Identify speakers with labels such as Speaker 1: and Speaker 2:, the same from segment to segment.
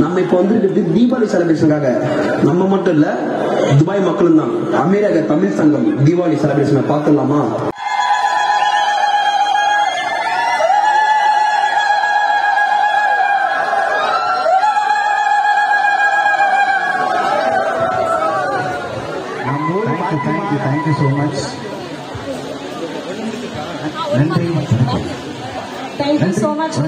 Speaker 1: நம்ம இப்போ வந்துருக்கிறது தீபாவளி செலிப்ரேஷனுக்காக நம்ம மட்டும் இல்ல துபாய் மக்களும் தான். அமெரிக்க தமிழ் சங்கம் தீபாவளி செலிப்ரேஷனை பார்த்துடலாமா?
Speaker 2: Thank you thank you thank you so much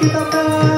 Speaker 3: Thank you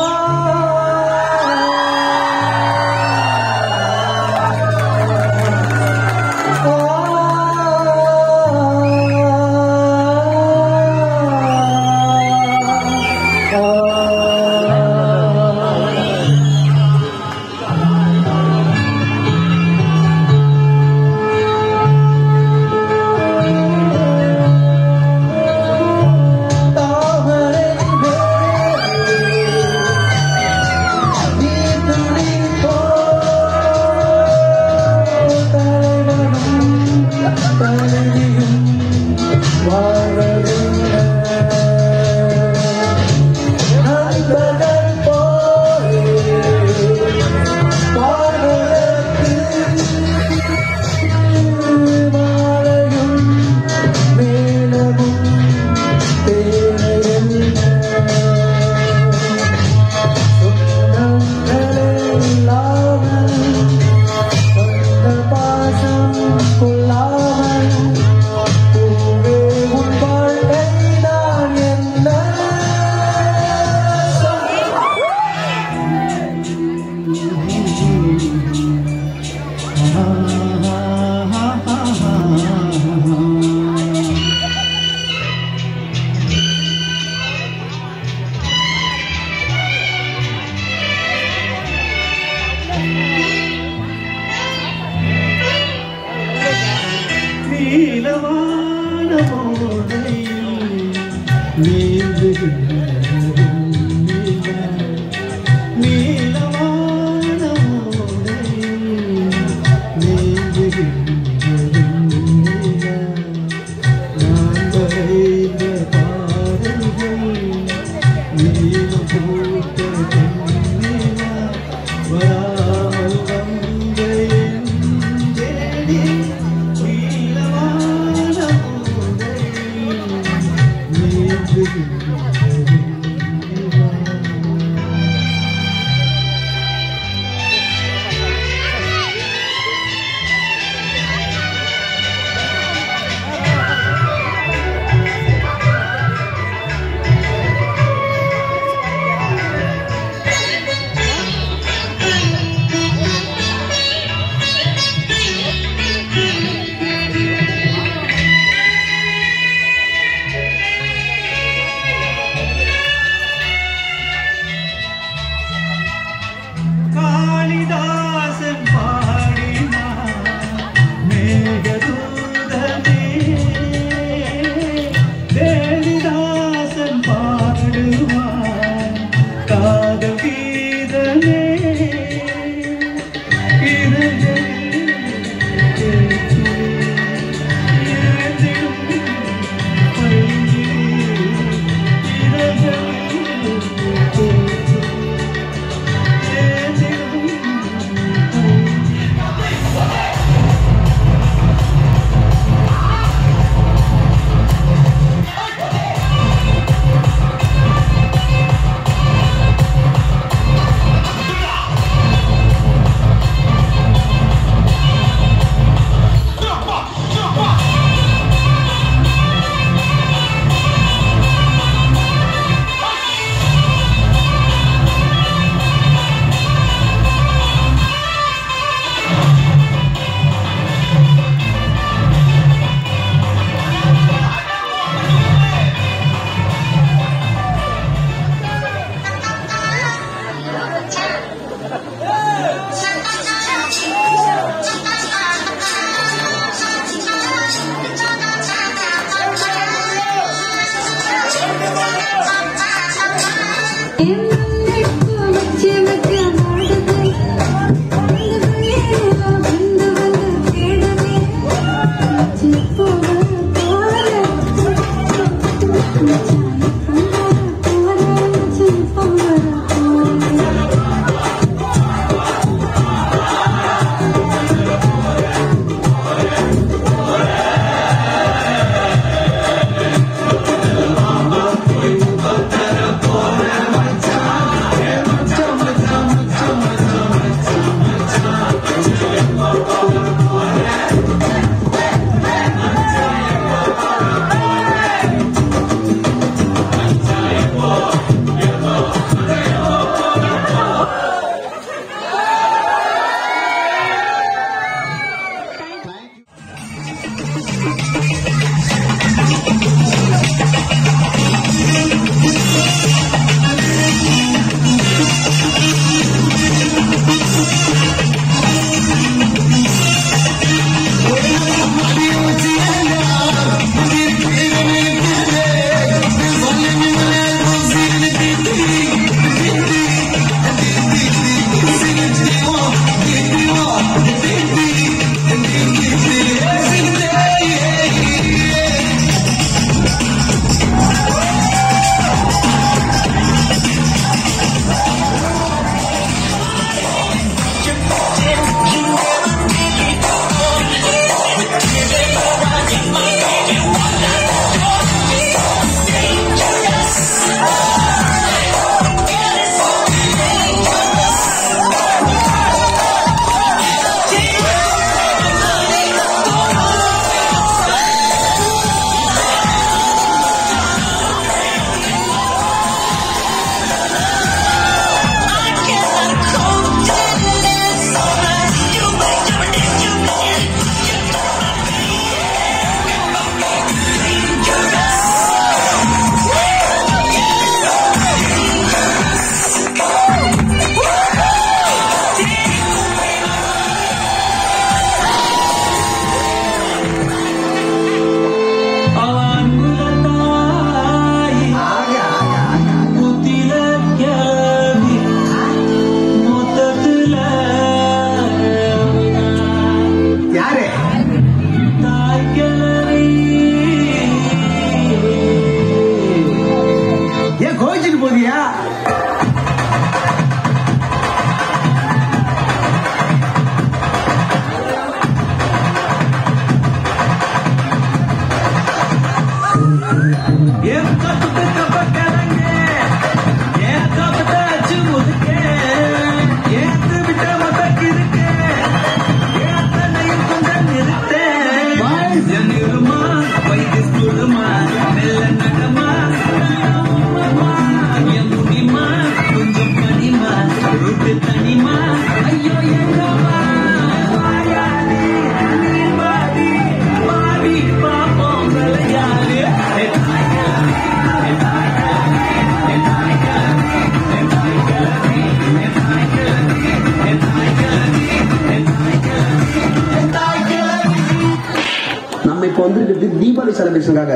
Speaker 2: செலிப்ரேஷனுக்காக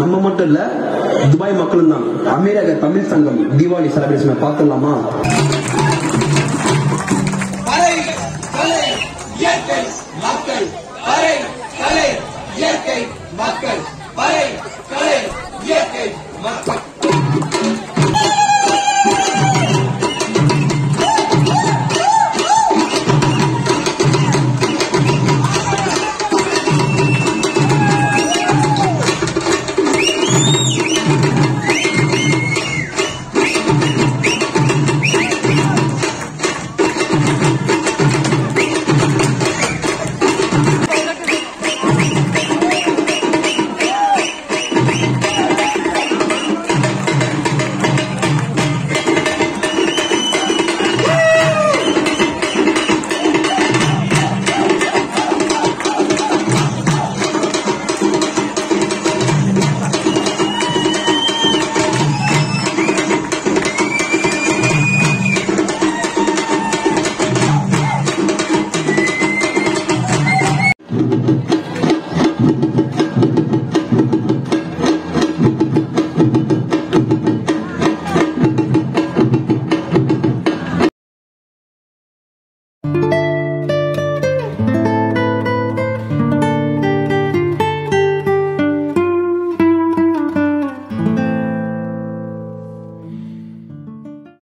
Speaker 2: நம்ம மட்டும் இல்ல துபாய் மக்களும் தான். அமீரக தமிழ் சங்கம் தீபாவளி செலிப்ரேஷனை பார்த்துடலாமா
Speaker 4: மக்கள் கலை கலை இயற்கை மக்கள் கலை கலை இயற்கை மக்கள்.